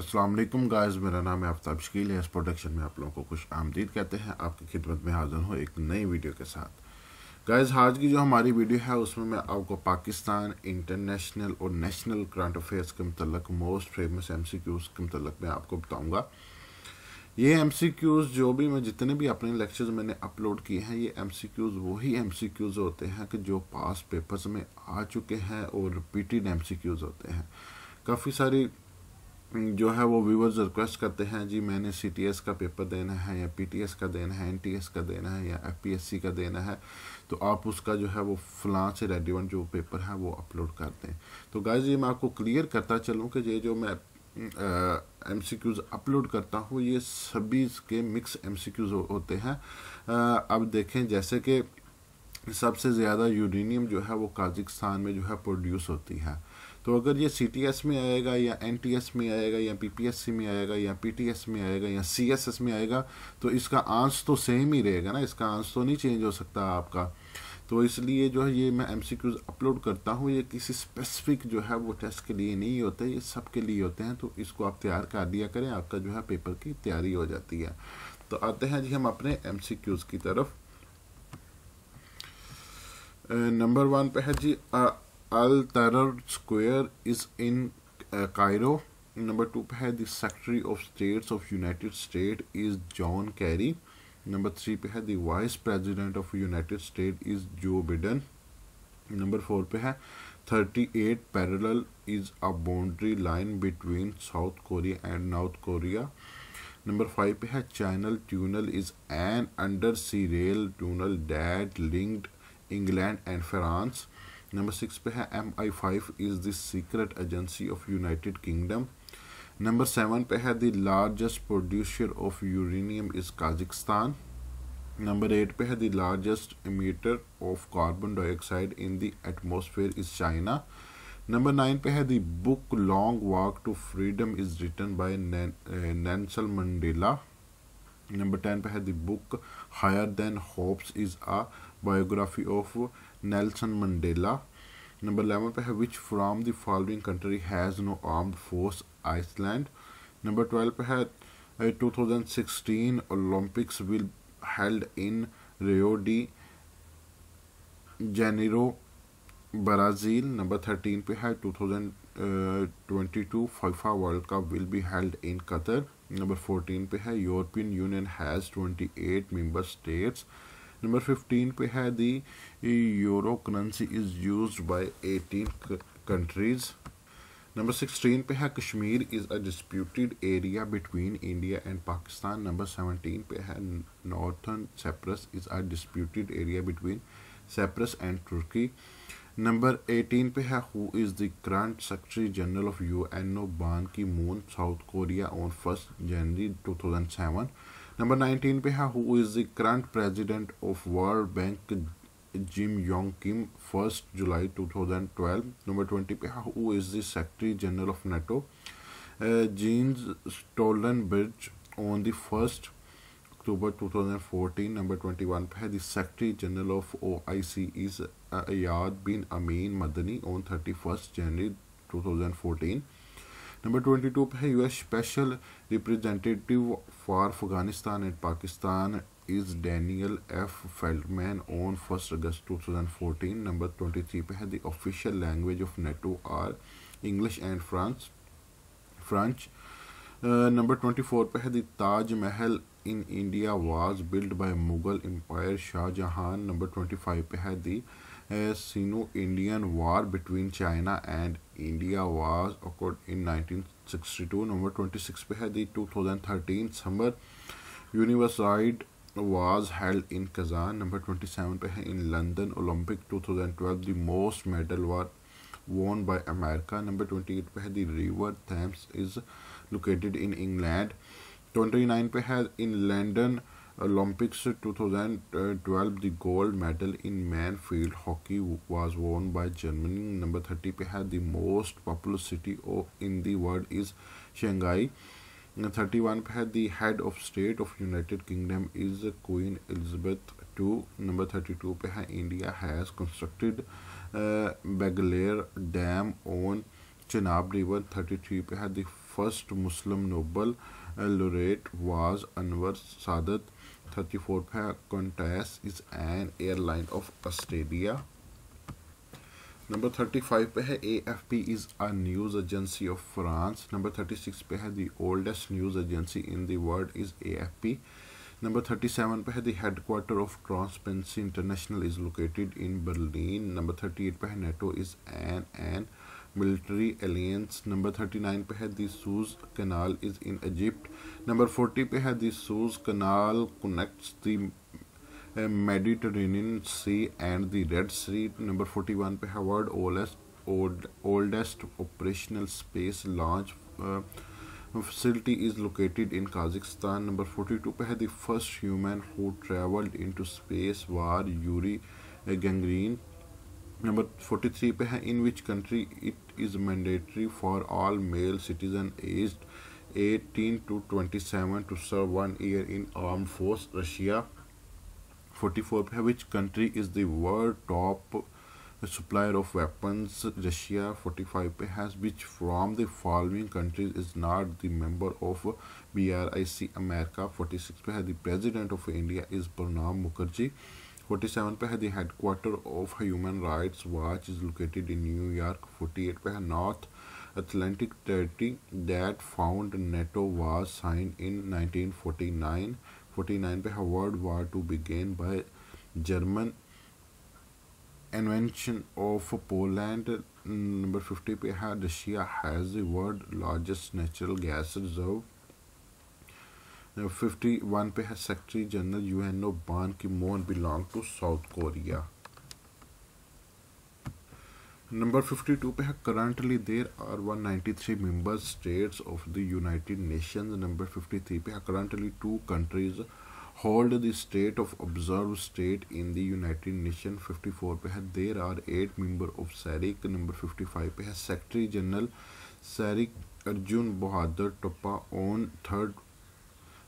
السلام علیکم گائز میرا نام ہے آفتاب شکیل ہے اس پروڈکشن میں آپ لوگوں کو خوش آمدید کہتے ہیں آپ کی خدمت میں حاضر ہوں ایک نئی ویڈیو کے ساتھ گائز حاج کی جو ہماری ویڈیو ہے اس میں میں آپ کو پاکستان انٹرنیشنل اور national current famous M C Qs کے متعلق میں آپ کو بتاؤں گا یہ ایم سی کیوز جو بھی میں جتنے بھی اپنے لیکچرز میں نے اپلوڈ کیے ہیں یہ ایم سی کیوز وہی ایم سی کیوز ہوتے ہیں کہ جو پاس پیپرز میں آ چکے ہیں اور رپیٹیڈ ایم سی کیوز ہوتے ہیں کافی ساری جو ہے وہ ویورز ریکویسٹ کرتے ہیں جی میں نے سی ٹی ایس کا پیپر دینا ہے یا پی ٹی ایس کا دینا ہے این ٹی ایس کا دینا ہے یا ایف پی ایس سی کا دینا ہے تو آپ اس کا جو ہے وہ فلان سے ریڈی ون جو پیپر ہے وہ اپلوڈ کر دیں تو گائز یہ میں آپ کو کلیئر کرتا چلوں کہ یہ جو میں ایم سی کیوز اپلوڈ کرتا ہوں یہ سبھی کے مکس ایم سی کیوز ہوتے ہیں اب دیکھیں جیسے کہ سب سے زیادہ یورینیم جو ہے وہ کازکستان میں جو ہے پروڈیوس ہوتی ہے تو اگر یہ سی ٹی ایس میں آئے گا یا این ٹی ایس میں آئے گا یا پی پی ایس سی میں آئے گا یا پی ٹی ایس میں آئے گا یا سی ایس ایس میں آئے گا تو اس کا آنس تو سیم ہی رہے گا نا اس کا آنس تو نہیں چینج ہو سکتا آپ کا تو اس لیے جو ہے یہ میں ایم سی کیوز اپلوڈ کرتا ہوں یہ کسی اسپیسیفک جو ہے وہ ٹیسٹ کے لیے نہیں ہوتے یہ سب کے لیے ہوتے ہیں تو اس کو آپ تیار کر دیا کریں آپ کا جو ہے پیپر کی تیاری ہو جاتی ہے تو آتے ہیں جی ہم اپنے ایم سی کیوز کی طرف نمبر ون پہ ہے جی Al Tahrir Square is in uh, Cairo. Number two पे है the Secretary of States of United States is John Kerry. Number three पे है the Vice President of United States is Joe Biden. Number four पे है 38 parallel is a boundary line between South Korea and North Korea. Number five पे है Channel Tunnel is an undersea rail tunnel that linked England and France. Number six پہ ہے M I secret agency of king kingdom number seven پہ ہے largest producer of carbon dioxide in the atmosphere is China number nine پہ ہے book long walk to freedom Nelson Mandela number ten پہ ہے book higher than hopes is a biography of Nelson Mandela. Number 11 पे है which from the following country has no armed force Iceland. Number 12 पे है 2016 Olympics will held in Rio de Janeiro, Brazil. Number 13 पे है 2022 uh, FIFA World Cup will be held in Qatar. Number 14 पे है European Union has 28 member states. Number 15 पे है the euro currency is used by 18 countries. Number 16 पे है Kashmir is a disputed area between India and Pakistan. Number 17 पे है northern Cyprus is a disputed area between Cyprus and Turkey. Number 18 पे है who is the current secretary general of U N O Ban Ki moon South Korea on first January 2007 number 19 पे है who is the current president of World Bank Jim Yong Kim first July 2012 number 20 पे है who is the secretary general of NATO Jens Stoltenberg on the first October 2014 number 21 पे है the secretary general of OIC is Iyad bin Amin Madani on 31 January 2014 number twenty two پہ U S special representative for Afghanistan and Pakistan is Daniel F Feldman on first August two thousand fourteen number twenty three پہ ہے the official language of NATO are English and France French number twenty four پہ ہے the Taj Mahal in India was build by Mughal empire Shah Jahan number twenty five پہ ہے دی A Sino-Indian War between China and India was occurred in 1962 number 26 पे है the 2013 summer universide was held in Kazan number 27 पे है in London Olympic 2012 the most medal were won by America number 28 पे है the river Thames is located in England 29 पे है in London Olympics 2012 the gold medal in man field hockey was won by Germany number 30 पे है the most populous city in the world is Shanghai 31 पे है the head of state of United Kingdom is Queen Elizabeth II number 32 पे है India has constructed uh, dam on Chenab river 33 पे है the first Muslim Nobel uh, laureate was Anwar Sadat 34 Qantas is an airline of Australia. Number 35 AFP is a news agency of France. Number 36 the oldest news agency in the world is AFP. Number 37 the headquarter of Transparency International is located in Berlin. Number 38 NATO is an military alliance number 39 pe the suez canal is in egypt number 40 pe the suez canal connects the mediterranean sea and the red sea number 41 pe hai world oldest old, oldest operational space launch facility is located in kazakhstan number 42 pe the first human who traveled into space was yuri uh, gangrene Number 43 पे है in which country it is mandatory for all male citizen aged 18 to 27 to serve one year in armed force Russia 44 पे है which country is the world top supplier of weapons Russia 45 पे has which from the following countries is not the member of BRIC America 46 पे है the president of India is Pranab Mukherjee 47 पे है the headquarters of Human Rights Watch is located in New York 48 पे है North Atlantic Treaty that found NATO was signed in 1949 49 पे है World War II began by German invention of Poland number 50 पे है Russia has the world largest natural gas reserve fifty one پہ ہے secretary general U N O Ban Ki moon belong to South Korea number fifty two پہ ہے currently there are one ninety three member states of the United Nations number fifty three پہ ہے currently two countries hold the state of observe state in the United Nation fifty four پہ ہے there are eight member of سیرک number fifty five پہ ہے secretary general سیرک Arjun Bahadur Thapa on third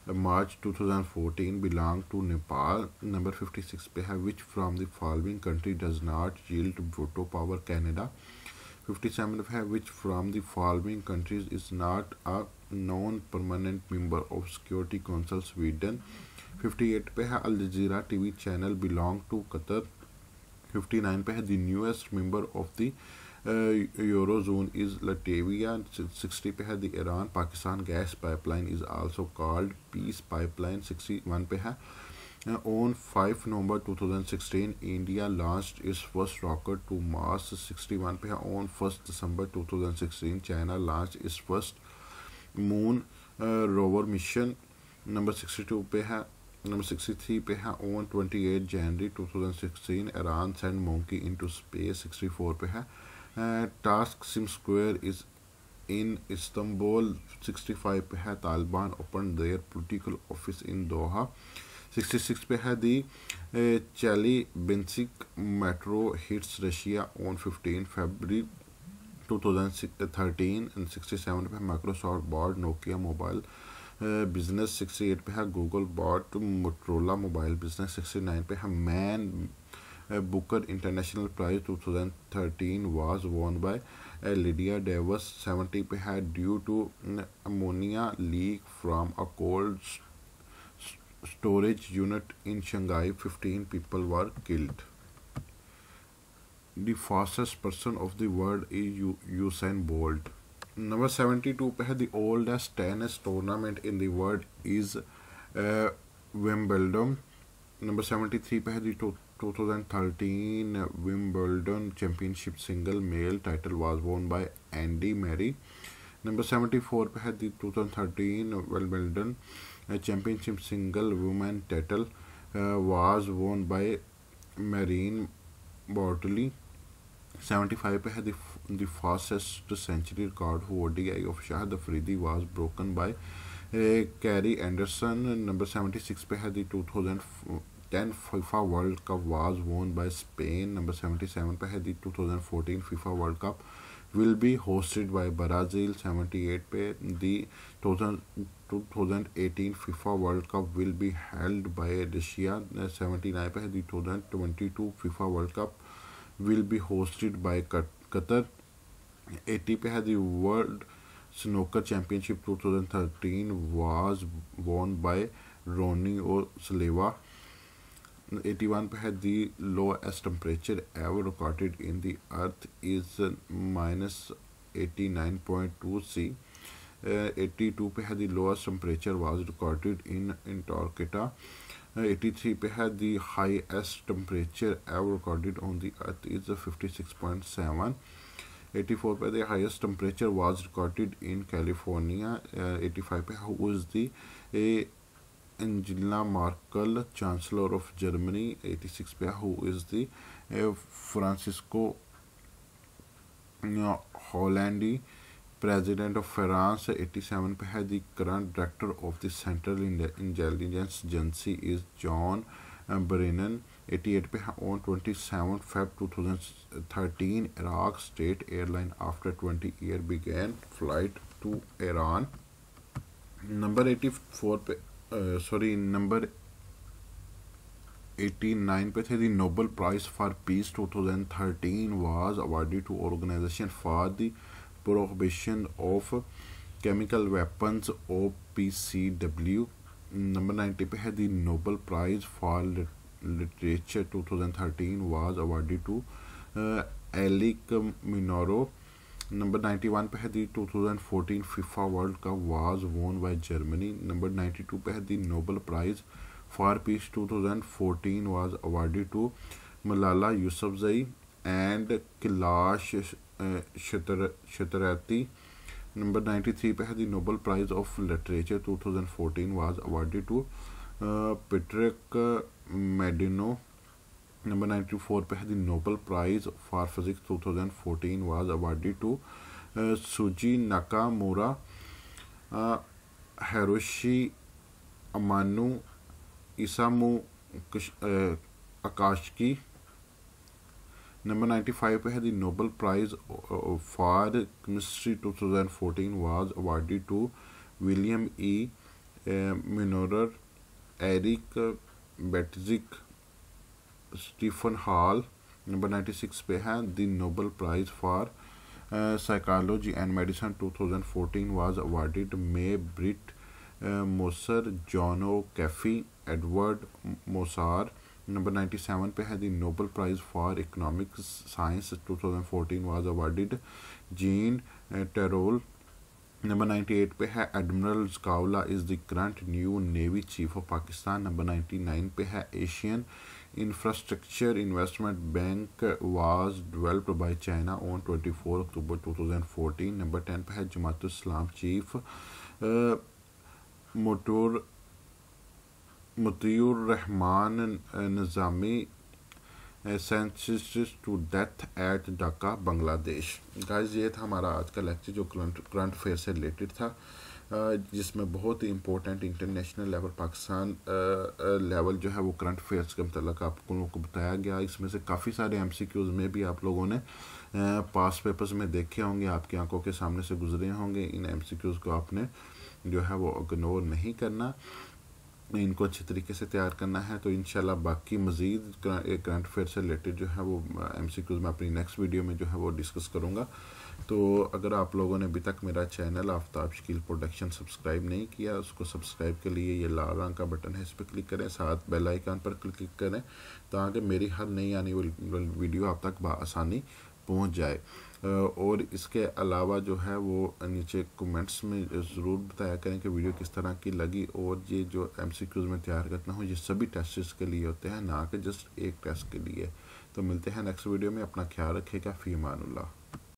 March 2014 belong to Nepal. Number 56 which from the following country does not yield veto power Canada. 57 which from the following countries is not a non-permanent member of Security Council Sweden. 58 पे है Al Jazeera TV channel belong to Qatar. 59 the newest member of the euros zone is Latvia sixty پہ ہے the Iran Pakistan gas pipeline is also called peace pipeline sixty one پہ ہے on five November two thousand sixteen India launched its first rocket to Mars sixty one پہ ہے on first December two thousand sixteen China launch its first moon rover mission number sixty two پہ ہے number sixty three پہ ہے on twenty at January two thousand sixteen Iran send monkey into space sixty four پہ ہے Taksim square is in Istanbul sixty five پہ ہے Taliban open their political office in Doha sixty six پہ ہے the Chelyabinsk meteor hits Russia on fifteen February two thousand thirteen sixty seven پہ ہے Microsoft bought Nokia mobile business sixty eight پہ ہے Google bought Motorola mobile business sixty nine پہ ہے مین Uh, Booker International Prize 2013 was won by uh, Lydia Davis 70 had due to mm, ammonia leak from a cold storage unit in Shanghai. 15 people were killed. The fastest person of the world is Usain Bolt. Number 72 पे है the oldest tennis tournament in the world is uh, Wimbledon. Number 73 पे है the 2013 Wimbledon Championship single male title was won by Andy Murray. Number 74 had the 2013 Wimbledon Championship single woman title uh, was won by Marine Bartley. 75 had the the fastest century record who ODI of Shahid Afridi was broken by uh, Carrie Anderson. Number 76 had the 2000 ten FIFA World Cup was won by Spain number seventy seven پہ ہے the two thousand fourteen FIFA World Cup will be hosted by Brazil seventy eight پہ the two thousand eighteen FIFA World Cup will be held by Russia seventy nine پہ ہے the two thousand twenty two FIFA World Cup will be hosted by Qatar eighty پہ ہے the world snooker champion ship to thousand thirteen was won by Ronnie O'Sullivan 81% the lowest temperature ever recorded in the earth is minus 89.2 C. 82% uh, the lowest temperature was recorded in Antarctica. Uh, 83% the highest temperature ever recorded on the earth is 56.7. 84 by the highest temperature was recorded in California. Uh, 85 by who is the uh, Angela Merkel, Chancellor of Germany, 86 pair, who is the uh, Francisco uh, Hollandi, President of France, 87 पे है the current director of the Central Intelligence Agency is John eh, Brennan, 88 पे है on 27 Feb 2013 Iraq State Airline after 20 year began flight to Iran. Number 84 पे sorry number eighty nine پہ تھے the Nobel Prize for piece two thousand thirteen was awarded to Organisation for the Prohibition of Chemical Weapons O P C W number ninety پہ ہے the Nobel Prize for Literature two thousand thirteen was awarded to Alice Munro number ninety one پہ two thousand fourteen FIFA World Cup was won by Germany number ninety two پہ Nobel Prize for piece two thousand fourteen was awarded to Malala Yousafzai and Kailash شتر Satyarthi number ninety three پہ Nobel Prize of literature two thousand fourteen was awarded to Patrick Modiano number ninety four پہ the Nobel Prize for Physics two thousand fourteen was awarded to Shuji Mura Hiroshi Amano Isamu Akasaki number ninety five پہ the Nobel Prize for Chemistry two thousand fourteen was awarded to William E Moerner Eric Betzig Stefan Hell number ninety six پہ ہے the Nobel Prize for Psychology and Medicine two thousand fourteen was award May Moser John Keefe Edward Moser number ninety seven پہ ہے the Nobel Prize for Economic Science two thousand fourteen was award Jean Tirole number ninety eight پہ ہے Admiral کاولا is the current new navy chief of Pakistan number ninety nine پہ ہے Asian Infrastructure investment bank was developed by China on twenty four October two thousand fourteen number ten پہ ہے Jamaat Islam chief موٹور Motiur Rahman Nizami sentenced to death at Dhaka Bangladesh guys یہ تھا ہمارا آج کا لیکچر جو کرنٹ افیئر سے ریلیٹڈ تھا جس میں بہت ہی important international level Pakistan level جو ہے وہ کرنٹ افیئرس کے متعلق آپ لوگوں کو بتایا گیا اس میں سے کافی سارے ایم سی کیوز میں بھی آپ لوگوں نے پاس پیپرز میں دیکھے ہوں گے آپ کی آنکھوں کے سامنے سے گزرے ہوں گے ان ایم سی کیوز کو آپ نے جو ہے وہ اگنور نہیں کرنا ان کو اچھے طریقے سے تیار کرنا ہے تو انشاءاللہ باقی مزید کرنٹ افیئر سے ریلیٹڈ جو ہے وہ ایم سی کیوز میں اپنی نیکسٹ ویڈیو میں جو ہے وہ ڈسکس کروں گا تو اگر آپ لوگوں نے ابھی تک میرا channel Aftab Shakeel production subscribe نہیں کیا اس کو سبسکرائب کے لیے یہ لال رنگ کا بٹن ہے اس پہ کلک کریں ساتھ بیل آئیکن پر کلک کریں تاکہ میری ہر نئی آنے یعنی والی ویڈیو آپ تک بآسانی پہنچ جائے اور اس کے علاوہ جو ہے وہ نیچے کومنٹس میں ضرور بتایا کریں کہ ویڈیو کس طرح کی لگی اور یہ جو ایم سی کیوز میں تیار کرتا ہوں یہ سبھی ٹیسٹس کے لیے ہوتے ہیں نہ کہ جسٹ ایک ٹیسٹ کے لیے تو ملتے ہیں نیکسٹ ویڈیو میں اپنا خیال رکھے گا فی امان اللہ